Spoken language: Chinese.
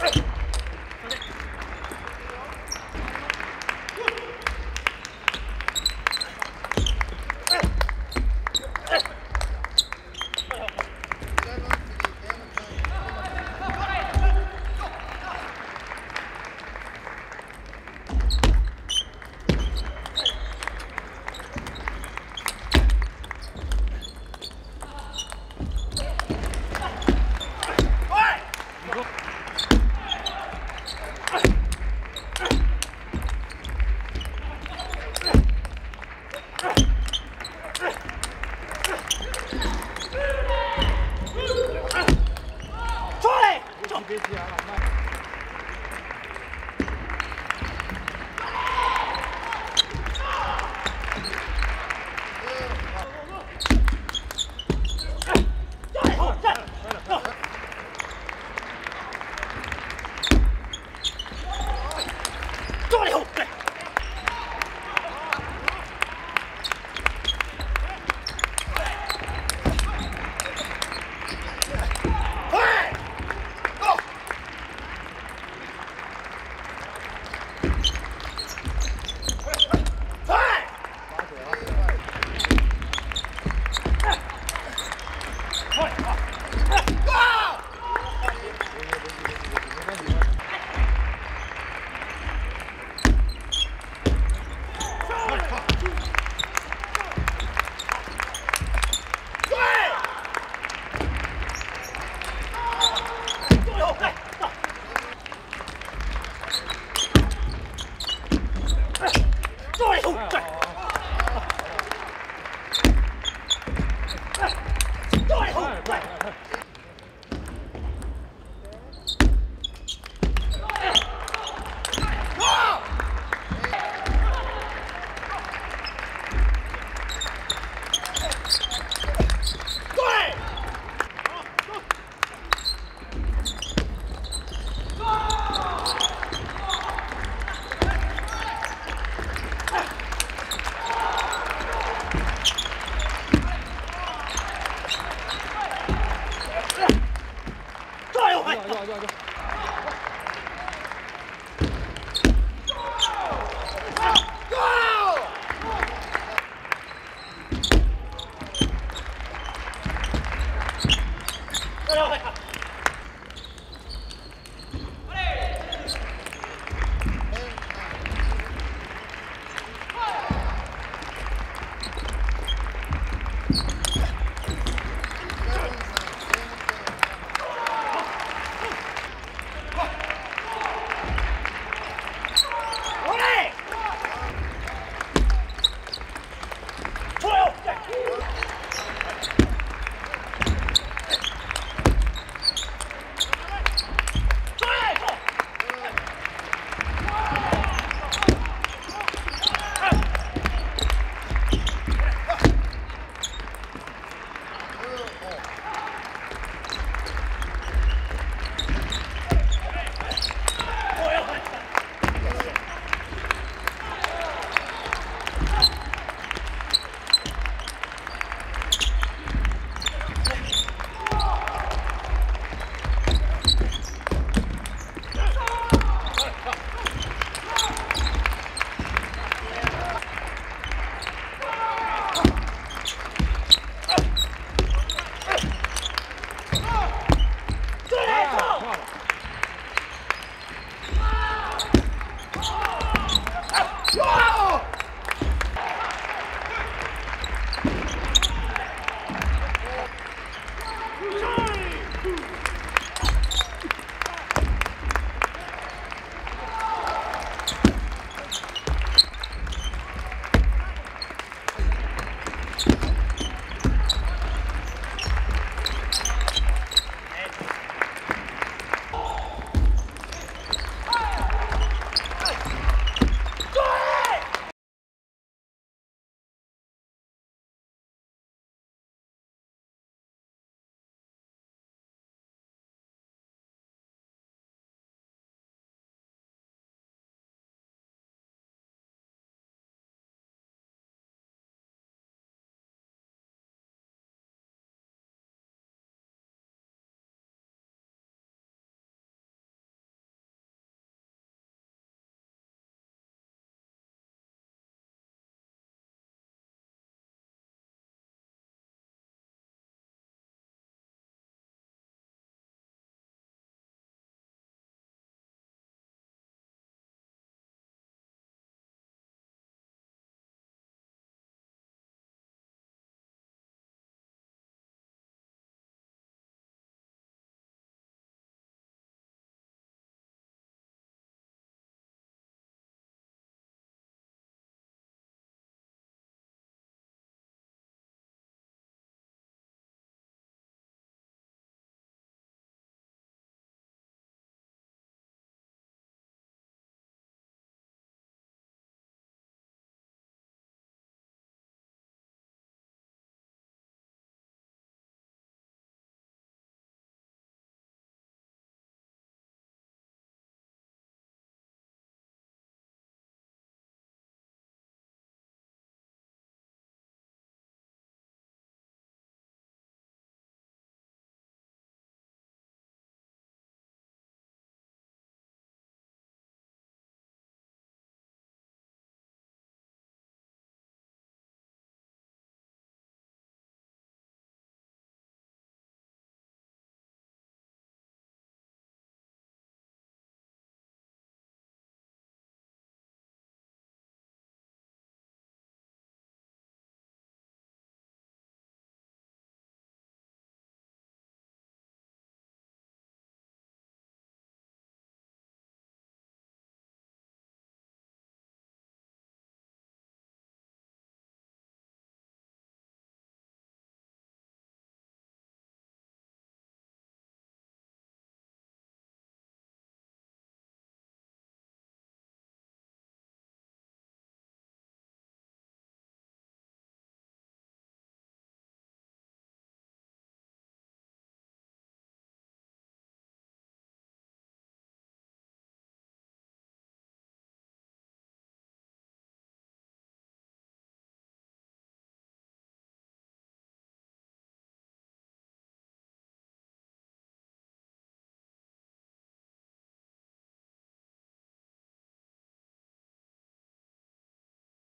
Right. 既然老麦。